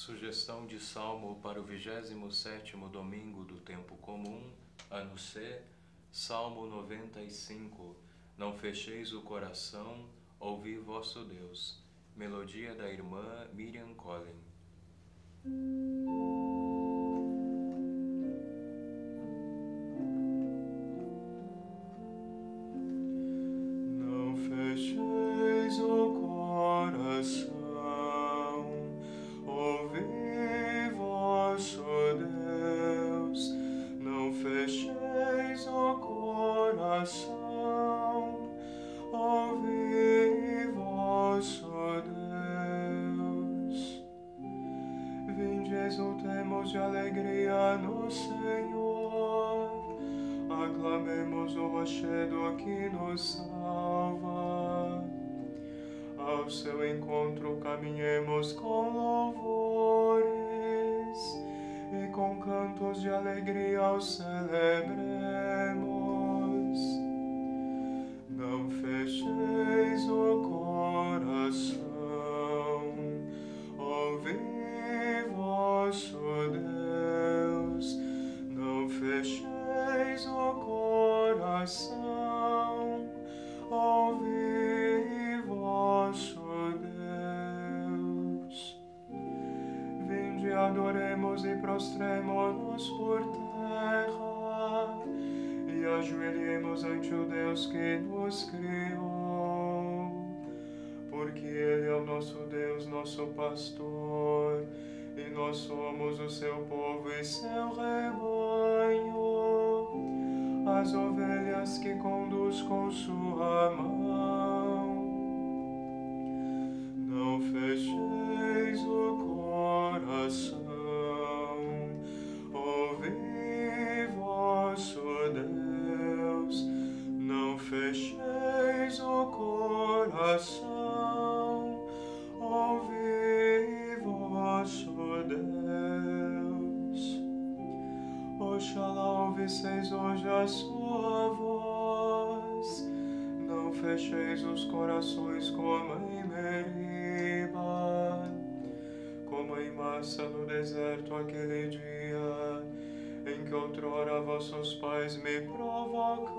Sugestão de salmo para o 27º domingo do tempo comum, ano C, Salmo 95. Não fecheis o coração, ouvi vosso Deus. Melodia da irmã Miriam Collin. Exultemos de alegria no Senhor, aclamemos o rochedo que nos salva. Ao seu encontro caminhemos com louvores e com cantos de alegria o celebremos. Não fecheis adoremos prostremos-nos por terra. E ajoelhemos ante o Deus que nos criou, porque Ele é o nosso Deus, nosso pastor, e nós somos o seu povo e seu rebanho. As ovelhas que conduz com sua mão. Coração, ouvi vosso Deus. Oxalá ouvisseis hoje a sua voz, não fecheis os corações como em Meriba, como em massa no deserto aquele dia, em que outrora vossos pais me provocaram,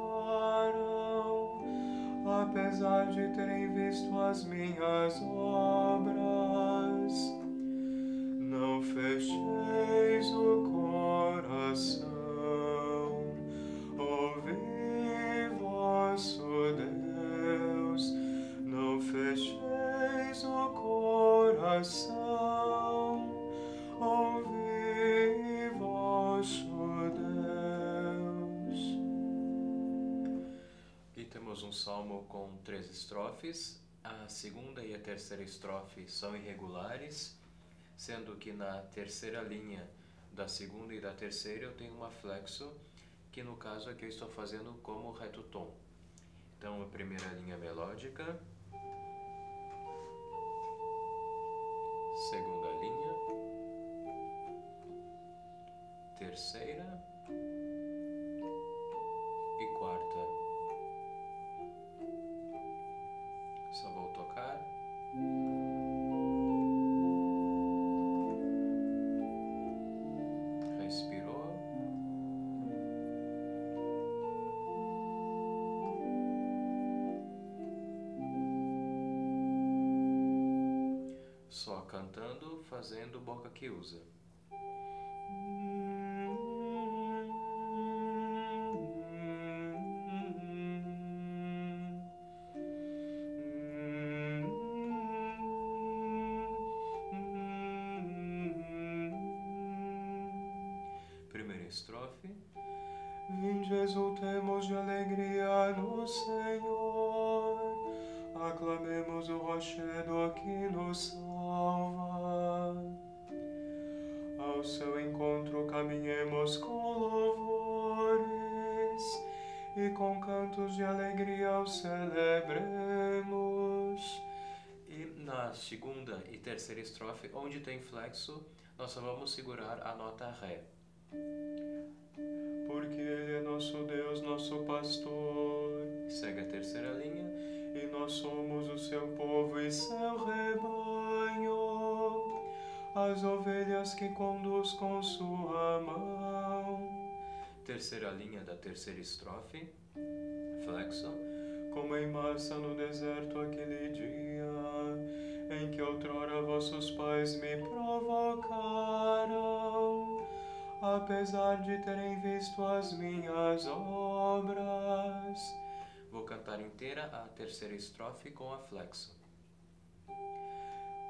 apesar de terem visto as minhas obras. Não fecheis o coração. Temos um salmo com três estrofes. A segunda e a terceira estrofe são irregulares, sendo que na terceira linha da segunda e da terceira eu tenho uma flexo, que no caso aqui eu estou fazendo como reto tom. Então a primeira linha melódica, segunda linha, terceira cantando, fazendo boca que usa. Primeira estrofe. Vinde exultemos de alegria no Senhor, aclamemos o rochedo que nos salva. Ao seu encontro caminhemos com louvores e com cantos de alegria o celebremos. E na segunda e terceira estrofe, onde tem flexo, nós só vamos segurar a nota Ré. Porque Ele é nosso Deus, nosso pastor. Segue a terceira linha. E nós somos o seu povo e seu rebanho as ovelhas que conduz com sua mão. Terceira linha da terceira estrofe, flexo. Como em massa no deserto aquele dia, em que outrora vossos pais me provocaram, apesar de terem visto as minhas obras. Vou cantar inteira a terceira estrofe com a flexo.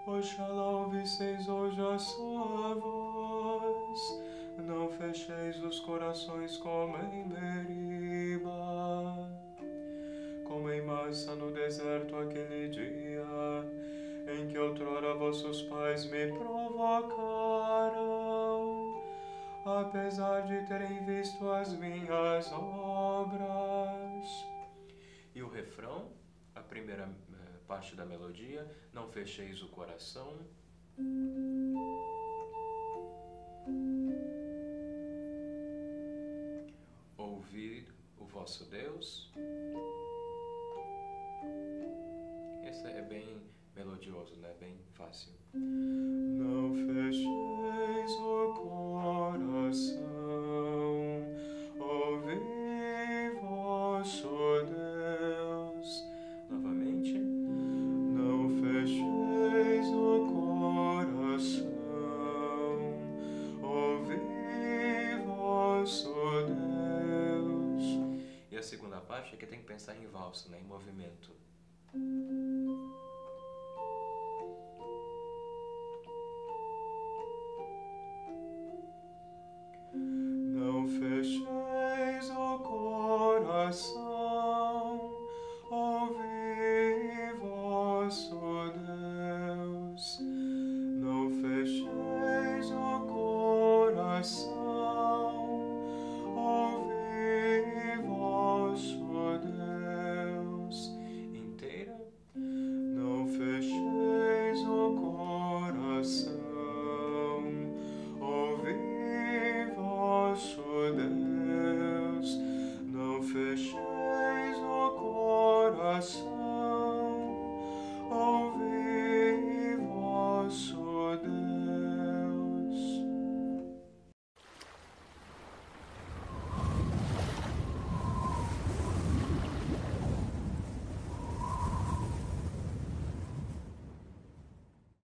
Oxalá ouvisseis hoje a sua voz, não fecheis os corações como em Meriba, como em massa no deserto aquele dia, em que outrora vossos pais me provocaram, apesar de terem visto as minhas obras. E o refrão, a primeira parte da melodia, não fecheis o coração. Ouvir o vosso Deus. Esse é bem melodioso, né? Bem fácil. Não fecheis Deus. A segunda parte é que tem que pensar em valsa, né? Em movimento.